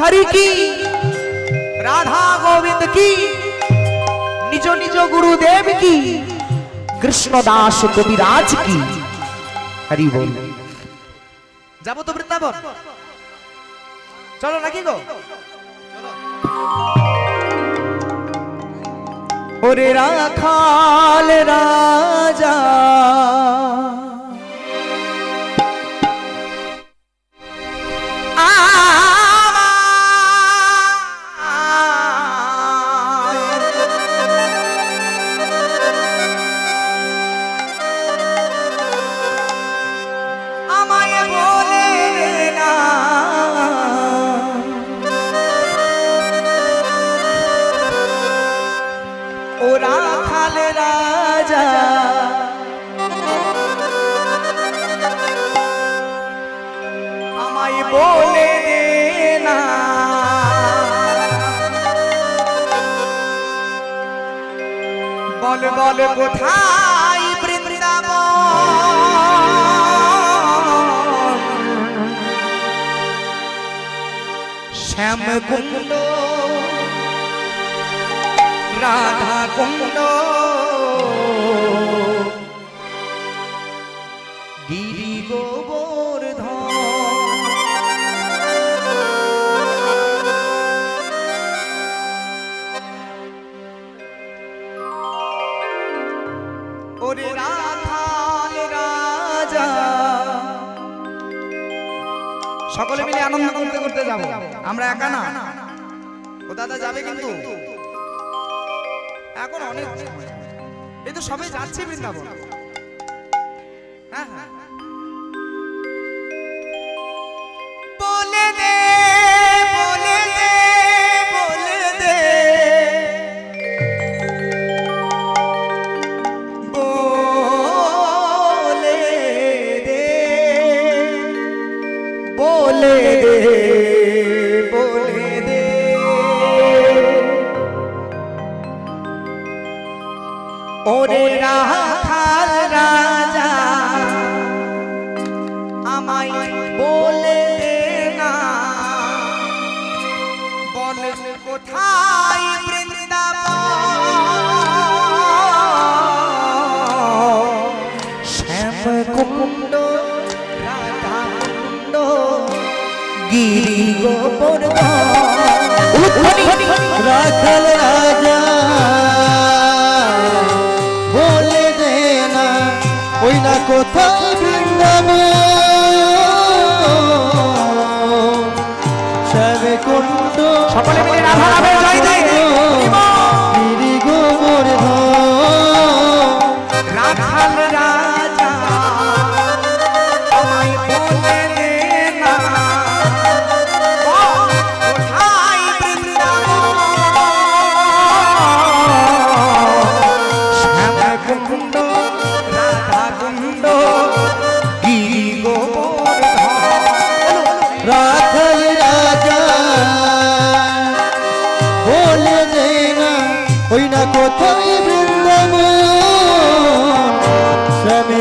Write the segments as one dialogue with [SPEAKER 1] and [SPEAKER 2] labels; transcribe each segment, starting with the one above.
[SPEAKER 1] হরি কি? রাধা গোবিন্দ কি? নিজ নিজ গুরুদেব কি? কৃষ্ণ দাস কবিরাজ কি? হরি বল। যাব তো বৃন্দাবন। চলো নাকি গো? ওরে রাখাল রাজা। বল বল কোথায় বৃন্দাবন? শ্যাম কুণ্ড রাধা কুণ্ড ওরে রাখাল রাজা। সকলে মিলে আনন্দ করতে করতে যাব। আমরা একা না। ও দাদা যাবে কিন্তু। এখন অনেক। এই তো সবাই যাচ্ছে বৃন্দাবন। ওরে রাখাল রাজা আমায় বলে না বল কোথায় শ্যাম কুণ্ড রাধা কুণ্ড গিরি গোবর্ধন।
[SPEAKER 2] রাখাল কোথায় বৃন্দাবন সবে কুণ্ড
[SPEAKER 1] সকলে মিলে রাধা নামে জয় দেয়
[SPEAKER 2] গিরি গোবর্ধন
[SPEAKER 1] রাখাল কোথায় বৃন্দাবন
[SPEAKER 2] স্বামী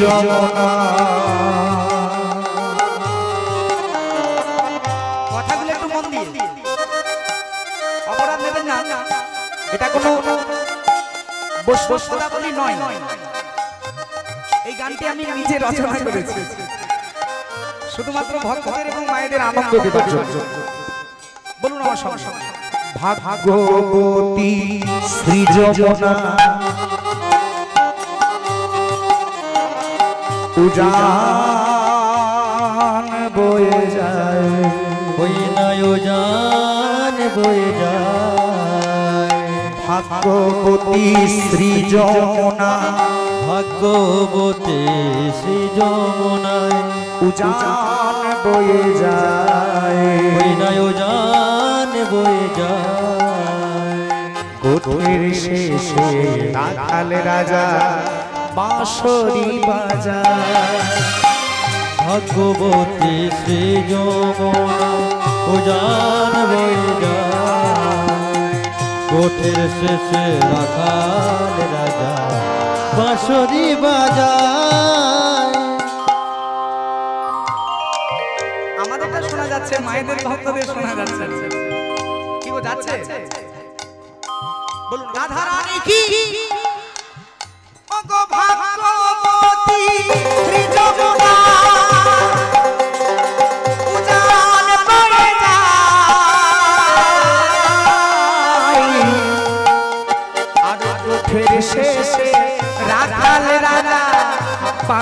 [SPEAKER 1] যমুনা কথাগুলো একটু মন দিয়ে। অপরাধ
[SPEAKER 3] অপরাধ নেবেন না। এটা কোনো বলি নয়। এই গানটি আমি নিজে রচনা করেছি। শুধুমাত্র ভক্তদের এবং মায়েদের আনন্দ দেবার জন্য। বলুন আমার সমস্যা
[SPEAKER 1] ভাগ্যবতী সৃজনা উজান বয়ে যায়।
[SPEAKER 2] ওই নয়োজান বয়ে যায়।
[SPEAKER 1] ভাগ্যবতী সৃজনা।
[SPEAKER 2] ভাগ্যবতী শ্রী যমুনায়
[SPEAKER 1] উজান বয়ে যায়।
[SPEAKER 2] ওই বয়ে যায়।
[SPEAKER 1] শেষে রাখাল রাজা বাঁশরি বাজায়।
[SPEAKER 2] ভাগ্যবতী শ্রী যমুনা, উজান কোঠের শেষে রাখাল রাজা, বাঁশরি বাজায়।
[SPEAKER 3] শোনা যাচ্ছে, মায়েদের ভক্তদের শোনা যাচ্ছে। কি বলুন কি?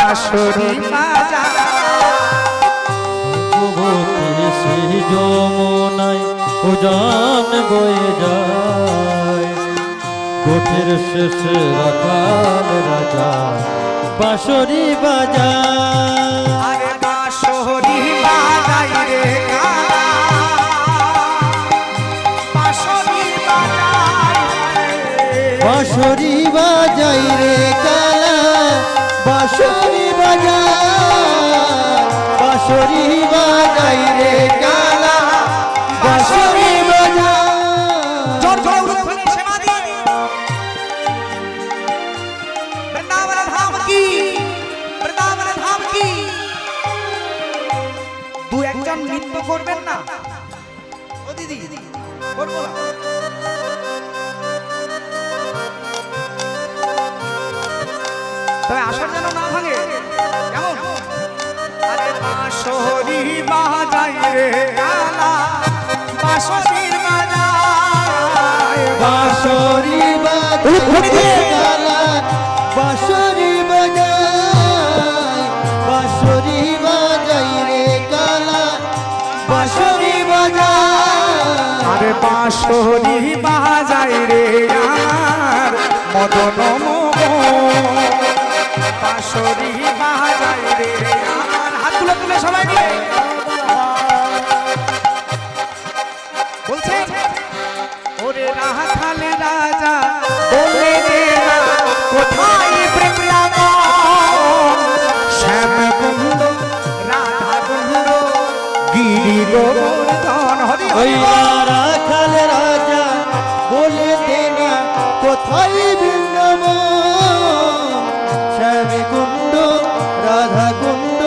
[SPEAKER 1] বাজায়
[SPEAKER 2] ভগবতী শ্রী যমুনায় উজান বয়ে যায় কোঠের শেষে রাখাল রাজা বাঁশরি বাজায়
[SPEAKER 1] বাঁশরি বাজাই রে কালা বাঁশরি বাজাই রে
[SPEAKER 2] কালা বাঁশরি বাজায়, বাঁশরি বাজাই রে কালা বাঁশরি
[SPEAKER 3] দু একজন নৃত্য করবেন না? ও দিদি, করব না। তবে আসর যেন না ভাঙে। কেমন? আরে বাঁশরি বাজাই রে কালা বাঁশরির বাজায়।
[SPEAKER 2] বাঁশরি বাজাই কালা বাঁশরি বাজাই বাঁশরি বাজাই রে কালা বাঁশরি বাজাই
[SPEAKER 1] আরে বাঁশরি বাজাই রে মদন বাঁশরি বাজাই রে আর হাত তুলে তুলে সবাই মিলে বলছে, ওরে রাখাল রাজা বলে রে না কোথায় বৃন্দাবন শ্যাম কুন্দ রাধা কুন্দ গিরি গোবর্ধন হরি হরি
[SPEAKER 2] রাখাল রাজা, বলে দেনা কোথায় রাধা কুণ্ড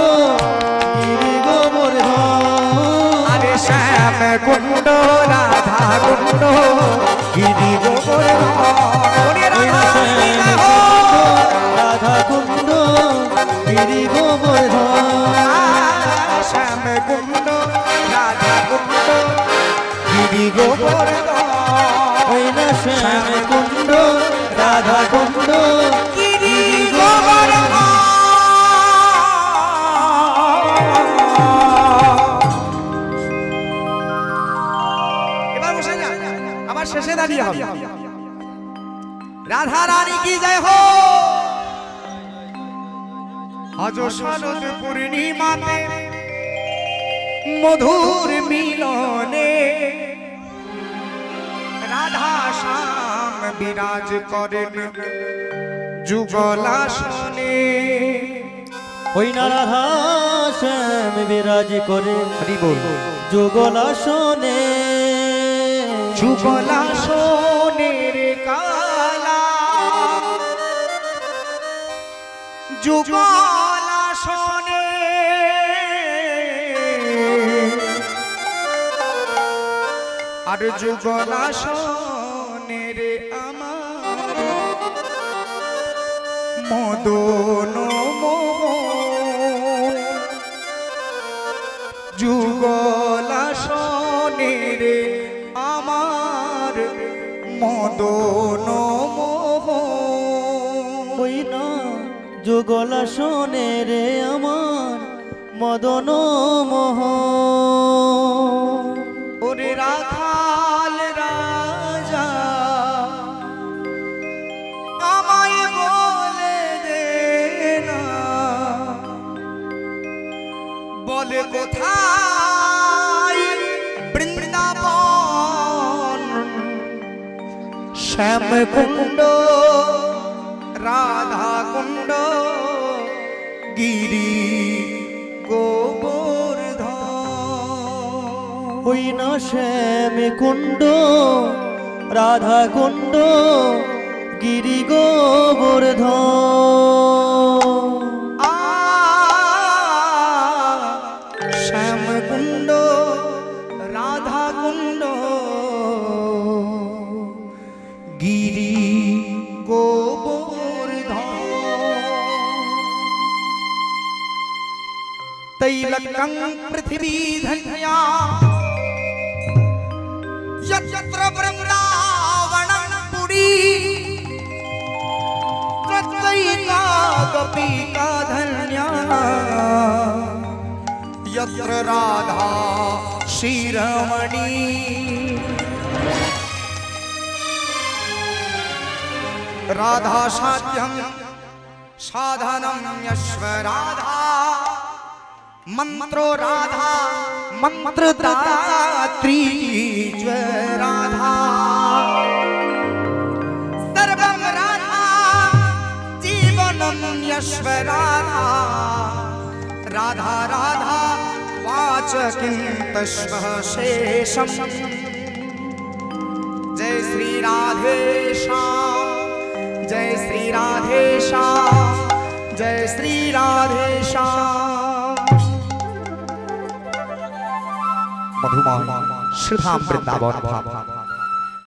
[SPEAKER 2] গিরি
[SPEAKER 1] আরে শ্যাম কুন্ড রাধা কুন্ড গিরি রাধা
[SPEAKER 2] কুণ্ড গিরি গোবর্ধন
[SPEAKER 1] শ্যাম কুন্ড রাধা কুন্ড গিরি
[SPEAKER 2] না শ্যামী কুণ্ড রাধা কুণ্ড
[SPEAKER 3] রাধা রানী কি জয় হো?
[SPEAKER 1] আজ শরৎ পূর্ণিমাতে মধুর মিলনে রাধা শ্যাম বিরাজ করেন যুগলাসনে।
[SPEAKER 2] ওই না রাধা শ্যাম বিরাজ করে
[SPEAKER 1] হরি বল।
[SPEAKER 2] যুগলাসনে।
[SPEAKER 1] যুগলাসনের যুগলাসনে আর যুগলাসনে শোনের আমার মদন মোহন যুগলা আমার মদন
[SPEAKER 2] যুগলা শোনে রে আমার মদন মোহ।
[SPEAKER 1] ওরে রাখাল রাজা আমায় বলে দে না। বলে কোথায় বৃন্দাবন? শ্যাম কুণ্ড রাধা কুণ্ড গিরি
[SPEAKER 2] ওই না শ্যাম কুণ্ড রাধা কুণ্ড গিরি গোবর্ধন
[SPEAKER 1] तैलकं पृथ्वी धन्या यत्र ब्रह्मावणं पुरी राधा श्रीरमणी। राधा साध्यम साधनं यश्व राधा। मंत्रो राधा मंत्रदात्री च राधा सर्वं राधा जीवनं यश्व राधा राधा राधा, वाच किं तस्वः शेषम्। जय श्री राधेशा, जय श्री राधेशा, जय श्री राधेशा। মধুময় শ্রীধাম বৃন্দাবন ভাব